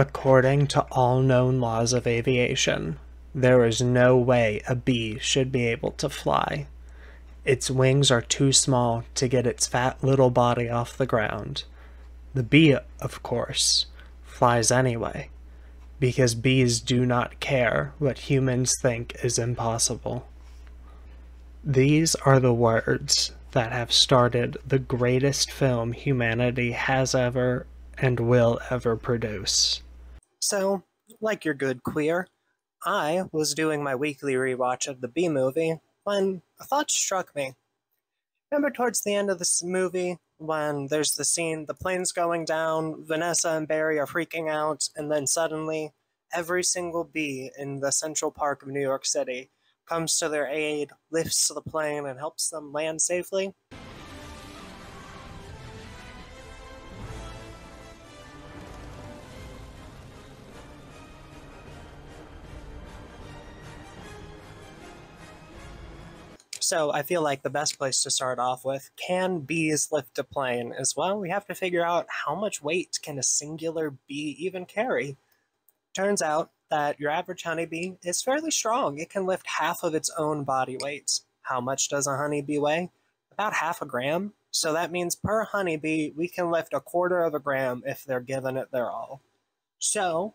According to all known laws of aviation, there is no way a bee should be able to fly. Its wings are too small to get its fat little body off the ground. The bee, of course, flies anyway, because bees do not care what humans think is impossible. These are the words that have started the greatest film humanity has ever and will ever produce. So, like your good queer, I was doing my weekly rewatch of the Bee movie when a thought struck me. Remember towards the end of this movie when there's the scene, the plane's going down, Vanessa and Barry are freaking out, and then suddenly every single bee in the Central Park of New York City comes to their aid, lifts the plane, and helps them land safely? So I feel like the best place to start off with can bees lift a plane as well? We have to figure out how much weight can a singular bee even carry. Turns out that your average honeybee is fairly strong. It can lift half of its own body weight. How much does a honeybee weigh? About half a gram. So that means per honeybee, we can lift a quarter of a gram if they're given it their all. So,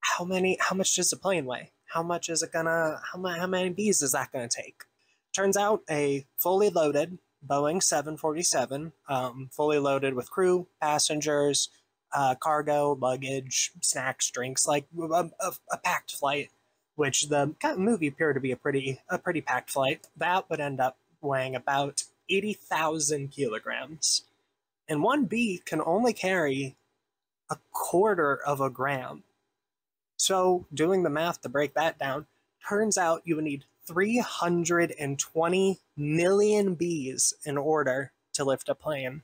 how many? How much does a plane weigh? How much is it gonna? How, how many bees is that gonna take? Turns out a fully loaded Boeing 747, um, fully loaded with crew, passengers, uh, cargo, luggage, snacks, drinks, like a, a, a packed flight, which the movie appeared to be a pretty a pretty packed flight. That would end up weighing about 80,000 kilograms. And one bee can only carry a quarter of a gram. So, doing the math to break that down, turns out you would need 320 million bees in order to lift a plane.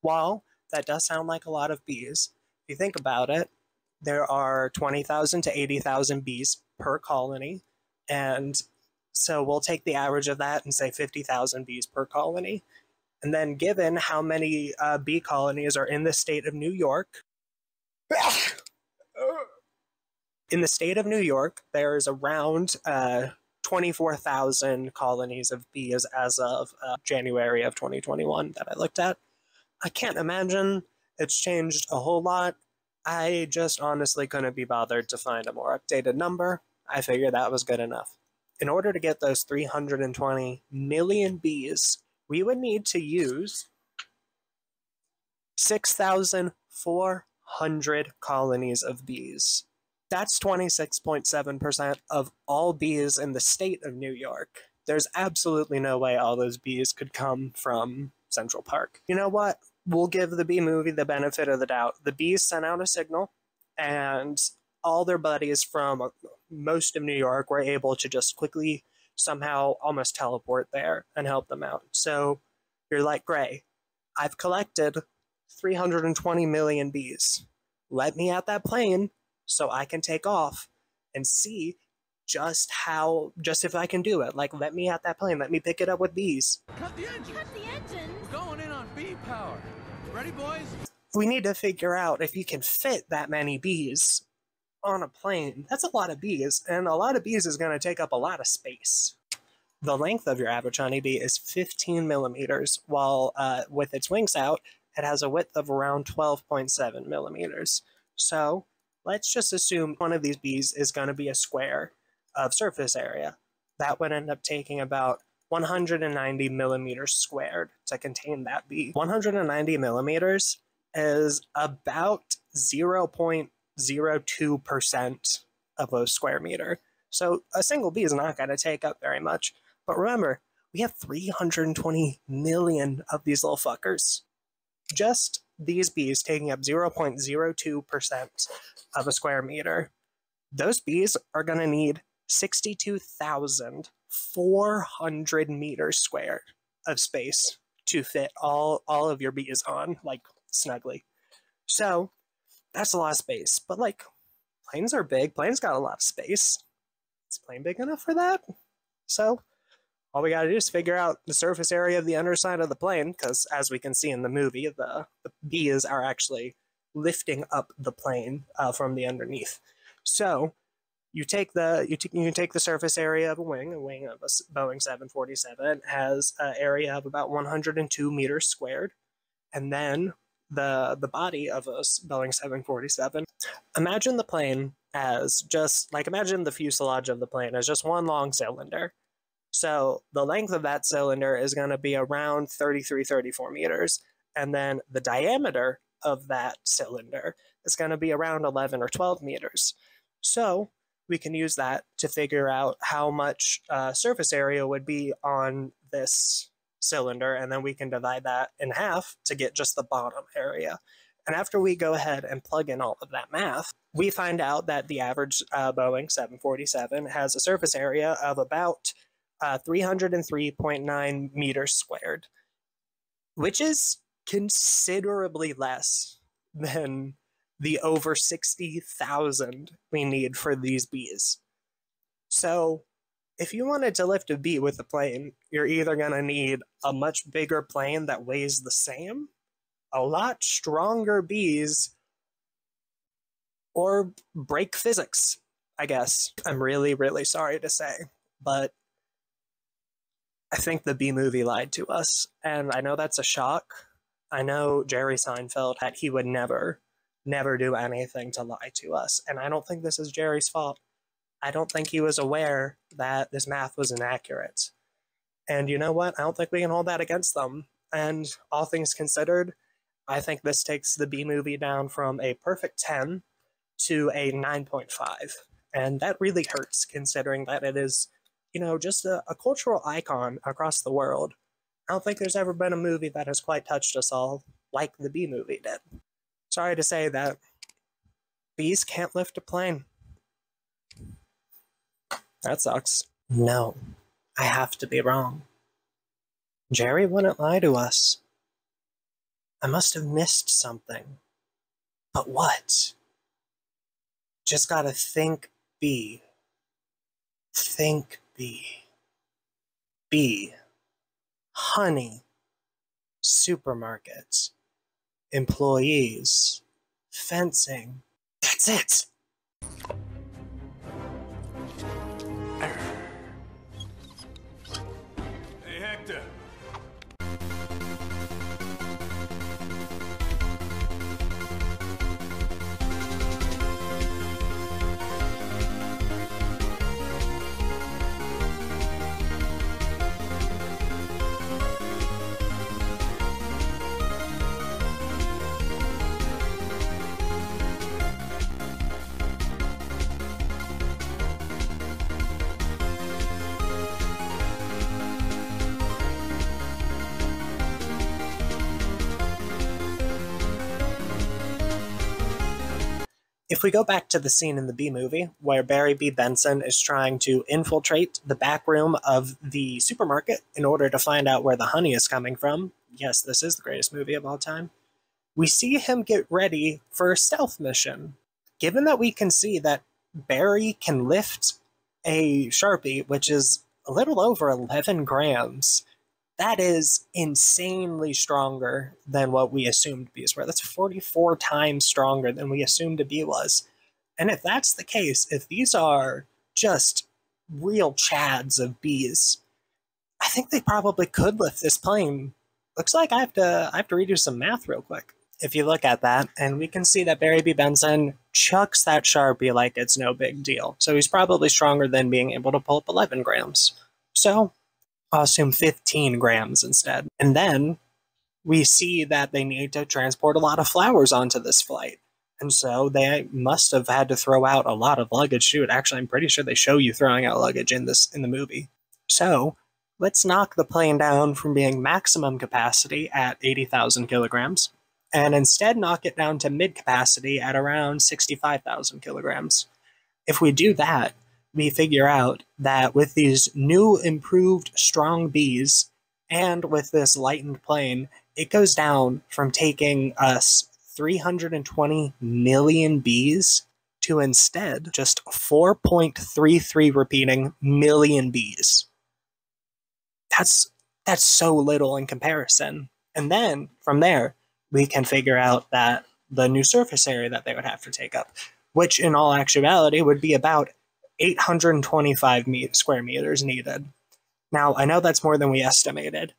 While that does sound like a lot of bees, if you think about it, there are 20,000 to 80,000 bees per colony. And so we'll take the average of that and say 50,000 bees per colony. And then, given how many uh, bee colonies are in the state of New York, in the state of New York, there's around uh, 24,000 colonies of bees as of uh, January of 2021 that I looked at. I can't imagine it's changed a whole lot. I just honestly couldn't be bothered to find a more updated number. I figured that was good enough. In order to get those 320 million bees, we would need to use 6,400 colonies of bees. That's 26.7% of all bees in the state of New York. There's absolutely no way all those bees could come from Central Park. You know what? We'll give the bee movie the benefit of the doubt. The bees sent out a signal, and all their buddies from most of New York were able to just quickly somehow almost teleport there and help them out. So you're like, Gray, I've collected 320 million bees. Let me at that plane so I can take off and see just how, just if I can do it. Like, let me at that plane. Let me pick it up with bees. Cut the engine! Cut the engine! We're going in on bee power. Ready, boys? We need to figure out if you can fit that many bees on a plane. That's a lot of bees, and a lot of bees is going to take up a lot of space. The length of your average honeybee is 15 millimeters, while uh, with its wings out, it has a width of around 12.7 millimeters. So let's just assume one of these bees is going to be a square of surface area. That would end up taking about 190 millimeters squared to contain that bee. 190 millimeters is about 0.02% of a square meter. So a single bee is not going to take up very much. But remember, we have 320 million of these little fuckers. Just these bees taking up 0.02% of a square meter. Those bees are going to need 62,400 meters squared of space to fit all, all of your bees on, like snugly. So that's a lot of space. But like, planes are big. Planes got a lot of space. Is plane big enough for that? So all we got to do is figure out the surface area of the underside of the plane, because as we can see in the movie, the, the bees are actually lifting up the plane uh, from the underneath. So you take the you, you take the surface area of a wing. A wing of a Boeing 747 has an area of about 102 meters squared, and then the the body of a Boeing 747. Imagine the plane as just like imagine the fuselage of the plane as just one long cylinder. So the length of that cylinder is going to be around 33, 34 meters, and then the diameter of that cylinder is going to be around 11 or 12 meters. So we can use that to figure out how much uh, surface area would be on this cylinder, and then we can divide that in half to get just the bottom area. And after we go ahead and plug in all of that math, we find out that the average uh, Boeing 747 has a surface area of about uh, 303.9 meters squared, which is considerably less than the over 60,000 we need for these bees. So, if you wanted to lift a bee with a plane, you're either going to need a much bigger plane that weighs the same, a lot stronger bees, or break physics, I guess. I'm really, really sorry to say, but I think the Bee movie lied to us. And I know that's a shock. I know Jerry Seinfeld that he would never, never do anything to lie to us. And I don't think this is Jerry's fault. I don't think he was aware that this math was inaccurate. And you know what? I don't think we can hold that against them. And all things considered, I think this takes the Bee movie down from a perfect 10 to a 9.5. And that really hurts considering that it is you know, just a, a cultural icon across the world. I don't think there's ever been a movie that has quite touched us all like the Bee movie did. Sorry to say that bees can't lift a plane. That sucks. No, I have to be wrong. Jerry wouldn't lie to us. I must have missed something. But what? Just gotta think bee. Think bee. Bee. Honey. Supermarkets. Employees. Fencing. That's it. If we go back to the scene in the Bee movie where Barry B. Benson is trying to infiltrate the back room of the supermarket in order to find out where the honey is coming from, yes, this is the greatest movie of all time, we see him get ready for a stealth mission. Given that we can see that Barry can lift a Sharpie, which is a little over 11 grams, that is insanely stronger than what we assumed bees were. That's 44 times stronger than we assumed a bee was. And if that's the case, if these are just real chads of bees, I think they probably could lift this plane. Looks like I have to I have to redo some math real quick. If you look at that, and we can see that Barry B. Benson chucks that Sharpie like it's no big deal. So he's probably stronger than being able to pull up 11 grams. So Assume 15 grams instead. And then we see that they need to transport a lot of flowers onto this flight. And so they must have had to throw out a lot of luggage too. Actually, I'm pretty sure they show you throwing out luggage in this in the movie. So let's knock the plane down from being maximum capacity at 80,000 kilograms and instead knock it down to mid capacity at around 65,000 kilograms. If we do that, we figure out that with these new improved strong bees and with this lightened plane, it goes down from taking us 320 million bees to instead just 4.33 repeating million bees. That's that's so little in comparison. And then from there, we can figure out that the new surface area that they would have to take up, which in all actuality would be about 825 me- square meters needed. Now, I know that's more than we estimated,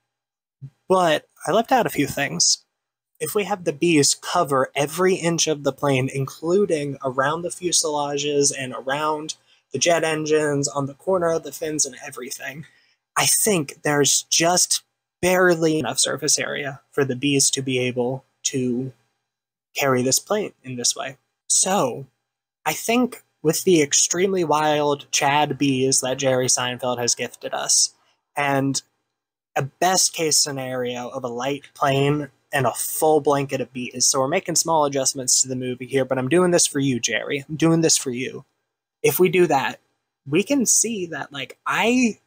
but I left out a few things. If we have the bees cover every inch of the plane, including around the fuselages and around the jet engines, on the corner of the fins, and everything, I think there's just barely enough surface area for the bees to be able to carry this plane in this way. So, I think with the extremely wild Chad bees that Jerry Seinfeld has gifted us, and a best case scenario of a light plane and a full blanket of bees. So we're making small adjustments to the movie here, but I'm doing this for you, Jerry. I'm doing this for you. If we do that, we can see that like I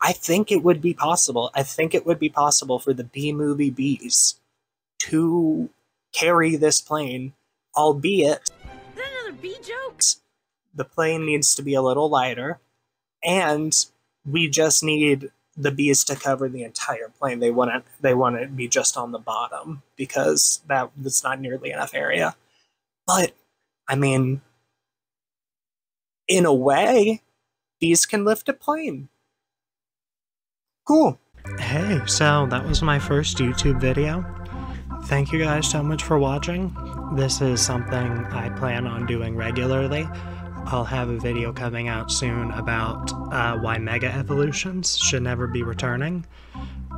I think it would be possible. I think it would be possible for the Bee movie bees to carry this plane, albeit Is that another bee joke? The plane needs to be a little lighter, and we just need the bees to cover the entire plane. They want to they want to be just on the bottom because that that's not nearly enough area. But I mean, in a way, bees can lift a plane. Cool. Hey, so that was my first YouTube video. Thank you guys so much for watching. This is something I plan on doing regularly. I'll have a video coming out soon about uh, why Mega Evolutions should never be returning.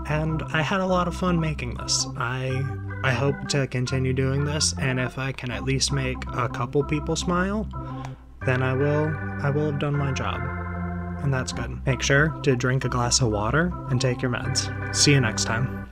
And I had a lot of fun making this. I I hope to continue doing this, and if I can at least make a couple people smile, then I will I will have done my job. And that's good. Make sure to drink a glass of water and take your meds. See you next time.